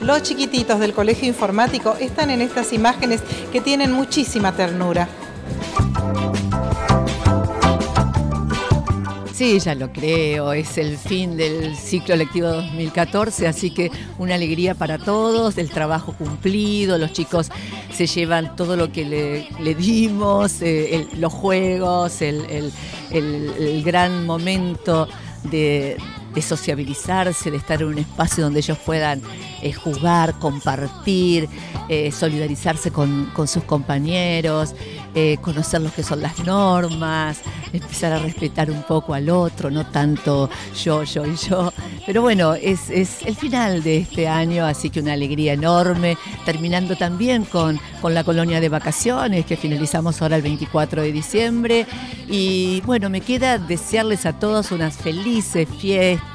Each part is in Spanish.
Los chiquititos del Colegio Informático están en estas imágenes que tienen muchísima ternura. Sí, ya lo creo, es el fin del ciclo lectivo 2014, así que una alegría para todos, el trabajo cumplido, los chicos se llevan todo lo que le, dimos, eh, los juegos, el, gran momento de, sociabilizarse, de estar en un espacio donde ellos puedan eh, jugar, compartir, eh, solidarizarse con, con, sus compañeros, conocer lo que son las normas, empezar a respetar un poco al otro, no tanto yo, yo y yo. Pero bueno, es, el final de este año, así que una alegría enorme, terminando también con, con la colonia de vacaciones que finalizamos ahora el 24 de diciembre. Y bueno, me queda desearles a todos unas felices fiestas,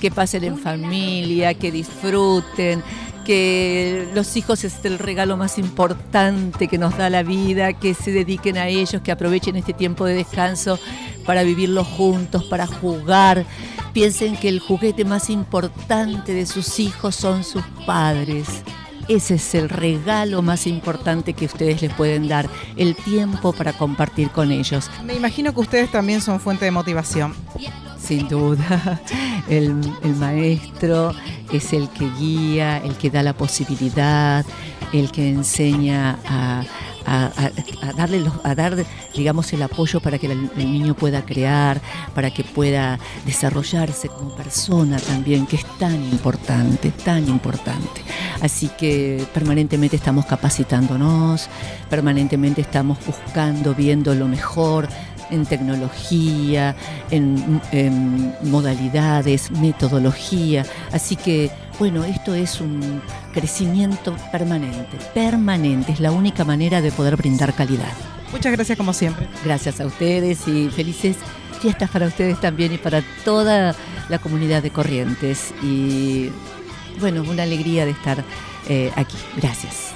que pasen en familia, que disfruten, que los hijos es el regalo más importante que nos da la vida, que se dediquen a ellos, que aprovechen este tiempo de descanso para vivirlo juntos, para jugar. Piensen que el juguete más importante de sus hijos son sus padres. Ese es el regalo más importante que ustedes les pueden dar, el tiempo para compartir con ellos. Me imagino que ustedes también son fuente de motivación. Sin duda, el, el maestro es el que guía, el que da la posibilidad, el que enseña a, darle a dar digamos el apoyo para que el, niño pueda crear, para que pueda desarrollarse como persona también, que es tan importante, tan importante. Así que permanentemente estamos capacitándonos, permanentemente estamos buscando, viendo lo mejor en tecnología, en, modalidades, metodología. Así que, bueno, esto es un crecimiento permanente, permanente, es la única manera de poder brindar calidad. Muchas gracias como siempre. Gracias a ustedes y felices fiestas para ustedes también y para toda la comunidad de Corrientes. Y bueno, una alegría de estar eh, aquí. Gracias.